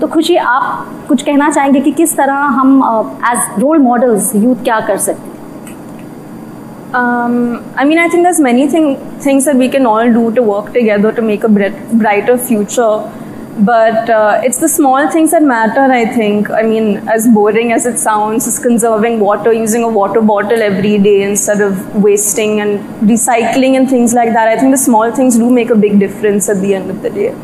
तो खुशी आप कुछ कहना चाहेंगे कि किस तरह हम एज रोल मॉडल्स यूथ क्या कर सकते हैं Um, I mean, I think there's many thing, things that we can all do to work together to make a brighter future. But uh, it's the small things that matter, I think. I mean, as boring as it sounds, is conserving water, using a water bottle every day instead of wasting and recycling and things like that. I think the small things do make a big difference at the end of the day.